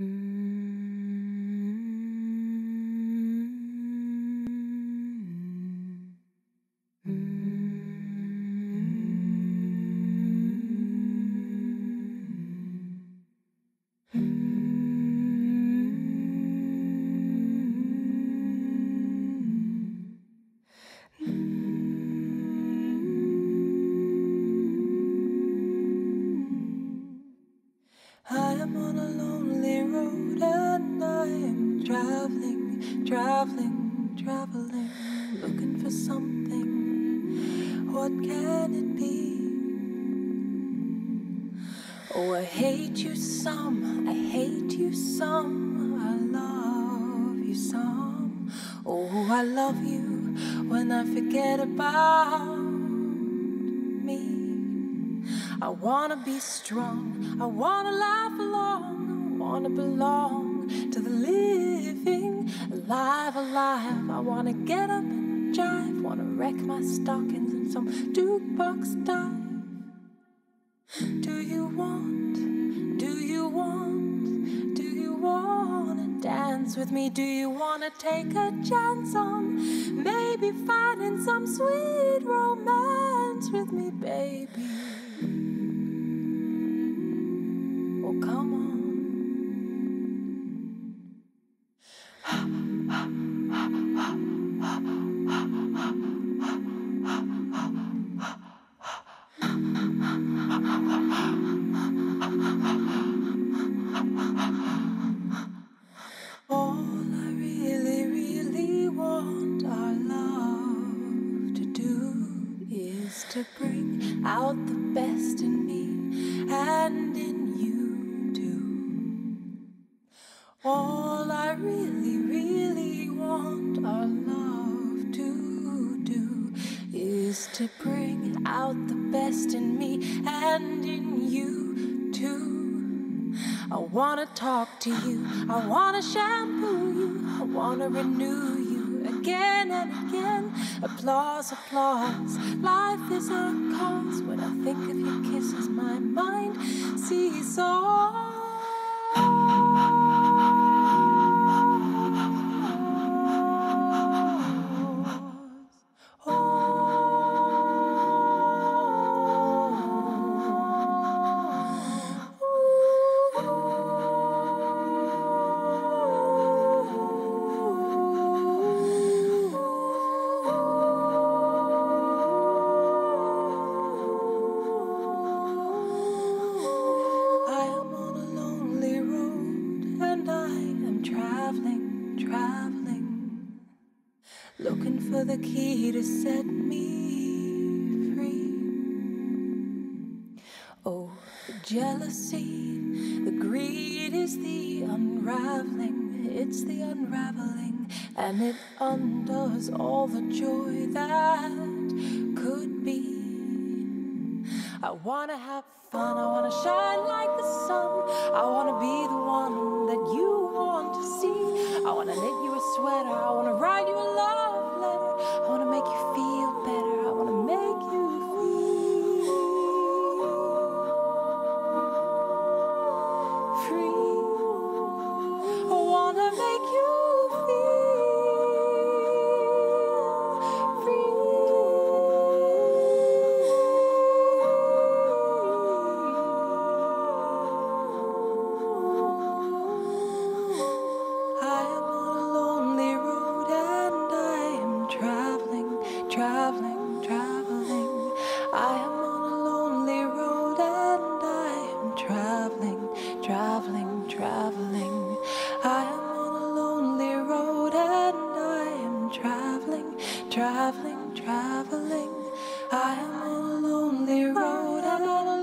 I am on a lonely road and I am traveling, traveling, traveling, looking for something. What can it be? Oh, I hate you some, I hate you some, I love you some. Oh, I love you when I forget about I wanna be strong, I wanna laugh along, I wanna belong to the living, alive, alive. I wanna get up and jive, wanna wreck my stockings in some jukebox dive. Do you want, do you want, do you wanna dance with me? Do you wanna take a chance on maybe finding some sweet romance with me, baby? To bring out the best in me and in you too. All I really, really want our love to do is to bring out the best in me and in you too. I wanna talk to you, I wanna shampoo you, I wanna renew you again and again. Applause, applause, life is a cause. When I think of your kisses, my mind sees all. Looking for the key to set me free. Oh, the jealousy, the greed is the unraveling, it's the unraveling, and it undoes all the joy that could be. I wanna have fun, I wanna shine like the sun. I wanna be the one that you want to see. I wanna knit you a sweater, I wanna ride you a make you feel traveling. I am on a lonely road and on a